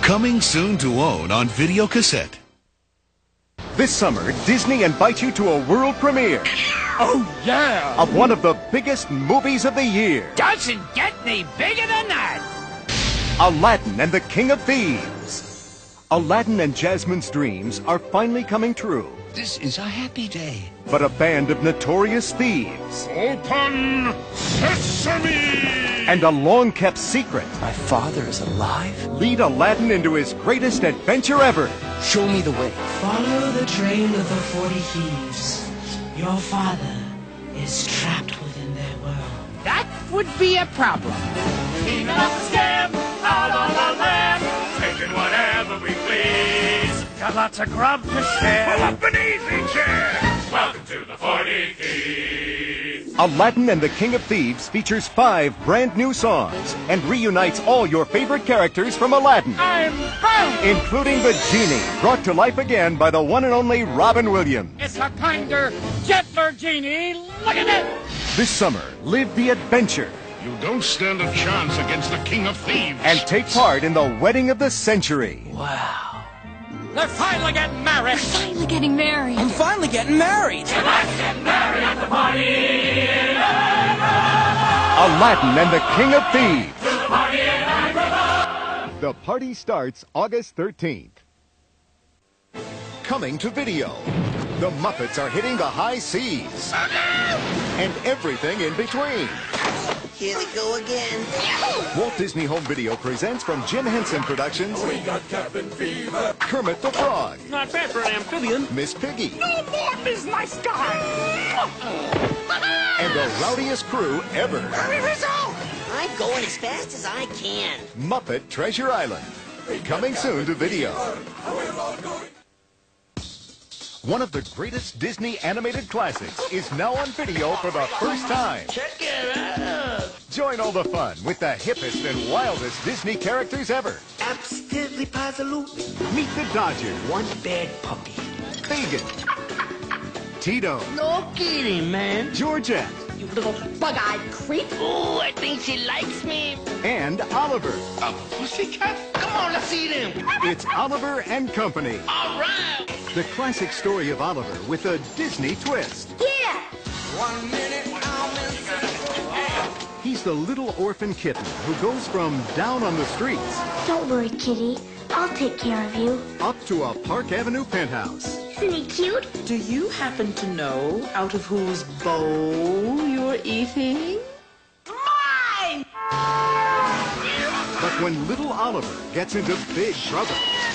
Coming soon to own on video cassette. This summer, Disney invites you to a world premiere Oh, yeah! of one of the biggest movies of the year Doesn't get any bigger than that! Aladdin and the King of Thieves. Aladdin and Jasmine's dreams are finally coming true, This is a happy day. but a band of notorious thieves Open sesame! and a long kept secret My father is alive? lead Aladdin into his greatest adventure ever. Show me the way. Follow the trail of the forty thieves. Your father is trapped within their world. That would be a problem. Cleaning up the scam, lots of grub to share. Pull up an easy chair. Welcome to the 40 Thieves. Aladdin and the King of Thieves features five brand new songs and reunites all your favorite characters from Aladdin, I'm bound. including the genie, brought to life again by the one and only Robin Williams. It's a kinder, gentler genie. Look at it. This summer, live the adventure You don't stand a chance against the King of Thieves. and take part in the wedding of the century. Wow. They're finally getting married. Finally getting married. I'm finally getting married. You must get married at the party. Aladdin and the King of Thieves. The party starts August 13th. Coming to video. The Muppets are hitting the high seas. And everything in between. Here we go again. Walt Disney Home Video presents from Jim Henson Productions. We got cabin fever. Kermit the Frog. Not bad for an amphibian. Miss Piggy. No more, Miss Nice Guy. And the rowdiest crew ever. I'm going as fast as I can. Muppet Treasure Island. Coming soon to video. One of the greatest Disney animated classics is now on video for the first time. Check it out. Join all the fun with the hippest and wildest Disney characters ever. Absolutely, positively. Meet the Dodger, One bad puppy. Fagin, Tito, No kidding, man. Georgette, You little bug-eyed creep. Ooh, I think she likes me. and Oliver. A pussycat? Come on, let's see them. It's Oliver and Company, All right. the classic story of Oliver with a Disney twist. Yeah. He's the little orphan kitten who goes from down on the streets Don't worry, Kitty. I'll take care of you. up to a Park Avenue penthouse. Isn't he cute? Do you happen to know out of whose bowl you're eating? Mine! But when little Oliver gets into big trouble,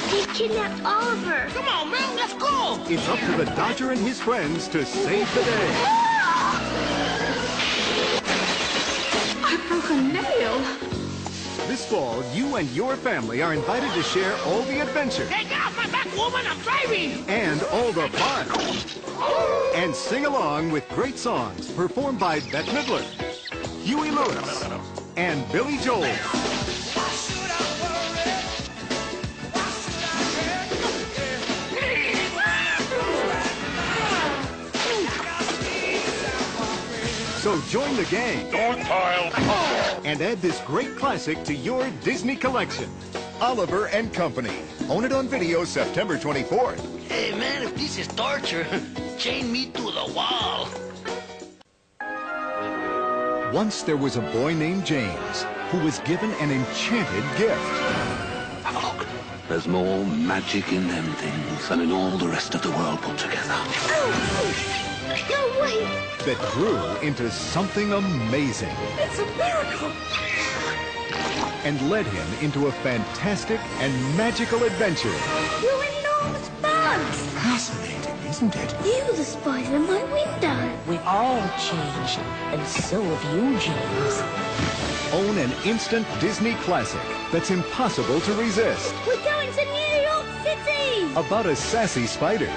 He kidnapped Oliver. Come on, man, let's go. it's up to the Dodger and his friends to save the day. This fall, you and your family are invited to share all the adventure get off my back, woman. I'm driving. and all the fun. And sing along with great songs performed by Bette Midler, Huey Lewis, and Billy Joel. So join the gang North pile. and add this great classic to your Disney collection. Oliver and Company. Own it on video September 24th. Hey, man, if this is torture, chain me to the wall. Once there was a boy named James who was given an enchanted gift. Have a look. There's more magic in them things than in all the rest of the world put together. No way. that grew into something amazing It's a miracle. and led him into a fantastic and magical adventure. You're enormous bugs. Fascinating, isn't it? You, the spider in my window. We all changed, and so have you, James. Own an instant Disney classic that's impossible to resist. We're going to New York City. About a sassy spider,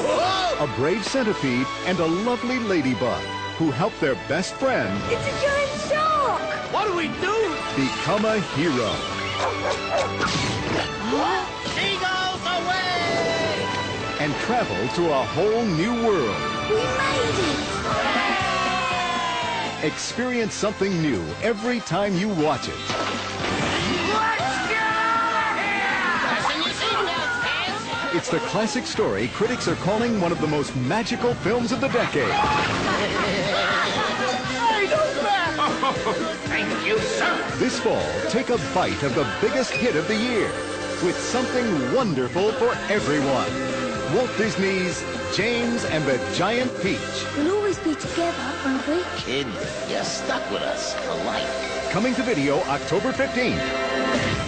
a brave centipede, and a lovely ladybug who help their best friend It's a giant shark. What do we do? become a hero. Seagulls away! and travel to a whole new world. We made it! Experience something new every time you watch it. It's the classic story critics are calling one of the most magical films of the decade. Thank you, sir. This fall, take a bite of the biggest hit of the year with something wonderful for everyone. Walt Disney's James and the Giant Peach. We'll always be together, won't we? Kid, you're stuck with us for life. Coming to video October 15th.